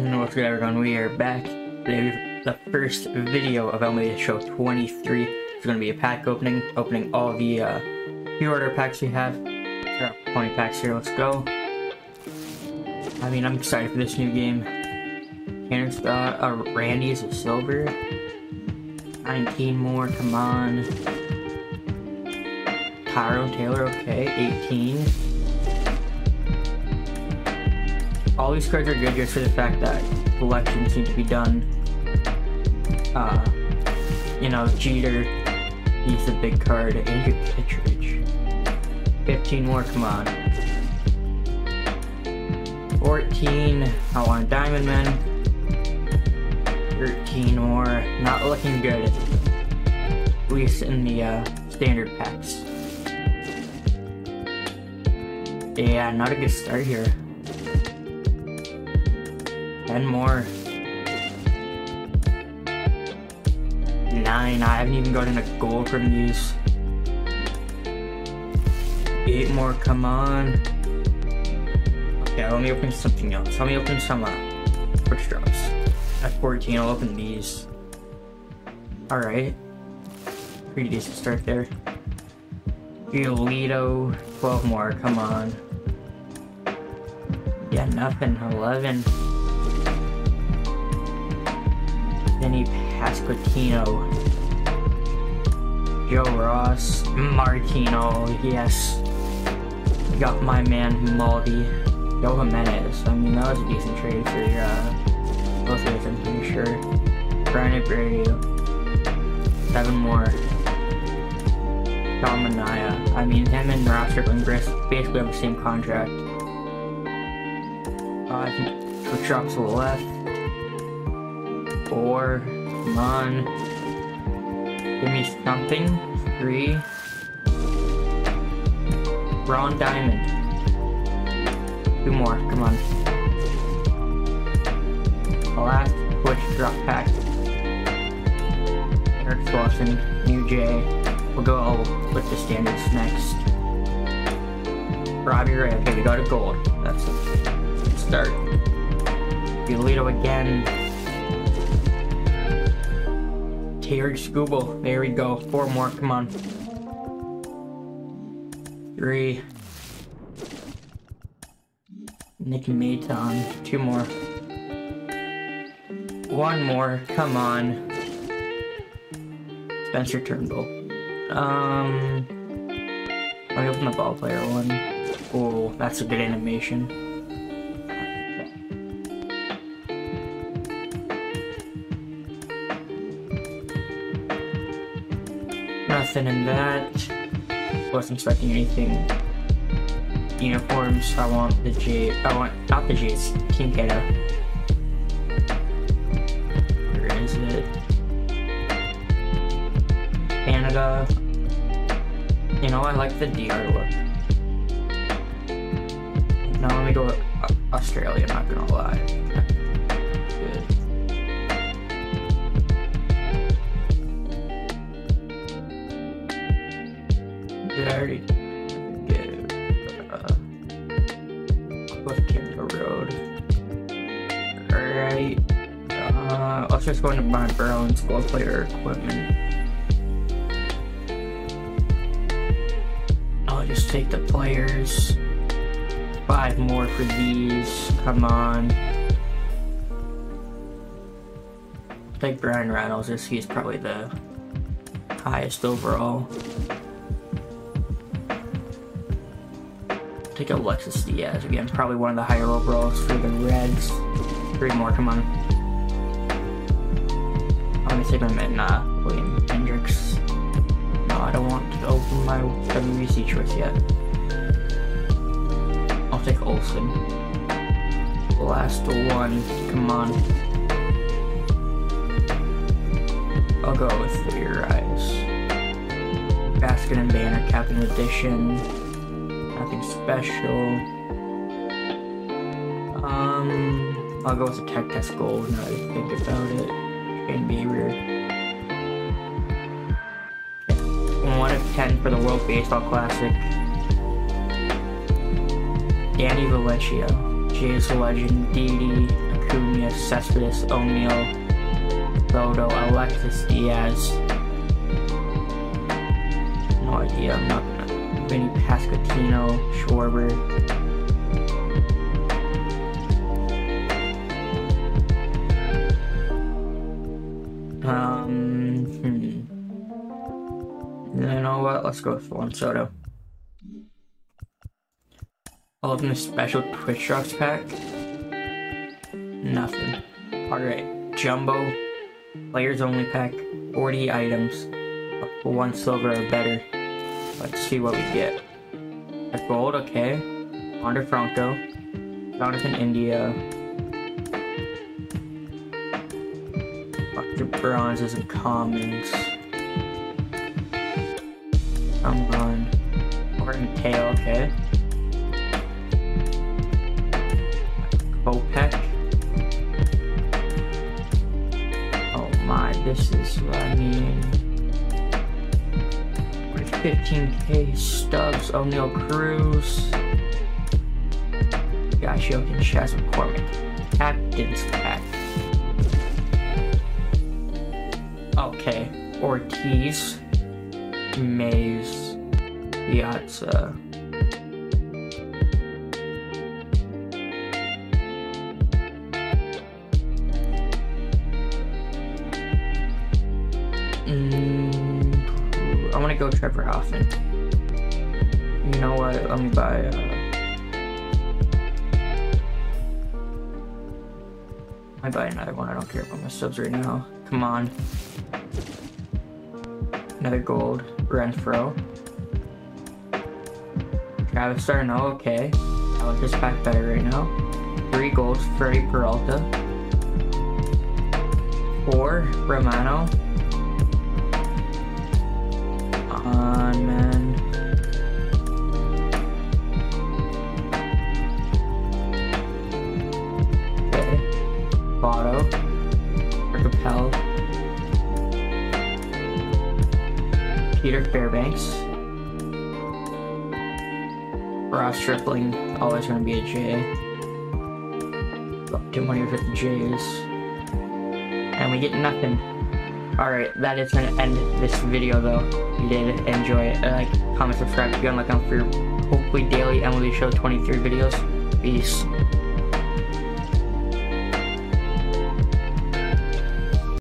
What's good everyone, we are back. Today the first video of MLB Show 23. It's going to be a pack opening, opening all the uh, pre-order packs we have. There are 20 packs here, let's go. I mean, I'm excited for this new game. Here's the uh, Randy's a silver. 19 more, come on. Tyrone Taylor, okay, 18. All these cards are good just for the fact that collections seem to be done. Uh, you know, Jeter, he's the big card. Andrew Kittredge. 15 more, come on. 14, I want Diamond Man. 13 more, not looking good. At least in the uh, standard packs. Yeah, not a good start here. 10 more. 9. I haven't even gotten a gold from these. 8 more, come on. Okay, let me open something else. Let me open some uh, quick drops. At 14, I'll open these. Alright. Pretty decent start there. Giolito, 12 more, come on. Yeah, nothing, 11. Vinny Pasquantino, Joe Ross, Martino, yes. Got my man Maldi, Joe Jimenez. I mean, that was a decent trade for uh, both of them, I'm pretty sure. Bryan Abreu, seven more. Dominaya. I mean, him and Roster Lindgren basically have the same contract. Uh, I think drops to the left four, come on. Give me something. Three. Ron Diamond. Two more, come on. The last push drop pack. Eric Slauson, New Jay. We'll go with the standards next. Robbie Ray, okay, we got a gold. That's a start. Giolito again. Tarik Skubal. There we go. Four more. Come on. Three. Nick Maton. Two more. One more. Come on. Spencer Turnbull. Um. Let me open the ball player one. Oh, that's a good animation. Nothing in that. Wasn't expecting anything. Uniforms, I want the J, I want, not the J's, Kincaid. Where is it? Canada. You know, I like the DR look. Now let me go Australia, not gonna lie. Already get uh, Cliff Canada Road? Alright. Uh, let's just go into my Brown squad player equipment. I'll just take the players. Five more for these. Come on. I Take Bryan Reynolds as he's probably the highest overall. Take Alexis Diaz again. Probably one of the higher overalls for the Reds. Three more, come on. I'm gonna take him in uh, William Hendricks. No, I don't want to open my WBC choice yet. I'll take Olson. Last one, come on. I'll go with your eyes. Basket and Banner Captain Edition nothing special. Um, I'll go with the Tech Test Gold now I think about it. Shane Bieber. 1 of 10 for the World Baseball Classic. Danny Valencia, Jay's Legend, Didi, Acuna, Cespedes, O'Neal, Soto, Alexis Diaz. No idea, I'm not. Vinny Pasquantino, Schwarber. Um, hmm. You know what? Let's go with Juan Soto. I'll open a special Twitch Drops pack. Nothing. Alright, Jumbo. Players only pack. 40 items. One silver or better. Let's see what we get. A gold, okay. Wander Franco. Jonathan India. Of bronzes and commons. Come on. Martin Tail, okay. Kopech. Oh my, this is what I mean. 15k Stubs, Oneil Cruz. Josh Yokin, Chas McCormick. Captain's pack. Okay, Ortiz, Mays, Piazza. Mm, I want to go Trevor Hoffman. You know what? Let me buy. Uh, I buy another one. I don't care about my subs right now. Come on. Another gold. Renfroe. Travis d'Arnaud, okay. I like this pack better right now. Three golds, Freddie Peralta. Four, Romano. Peter Fairbanks. Ross Stripling, always going to be a J. With the J's. And we get nothing. Alright, that is to end this video though. If you did enjoy it, uh, like, comment, subscribe, be on the lookout for your hopefully daily MLB Show 23 videos. Peace.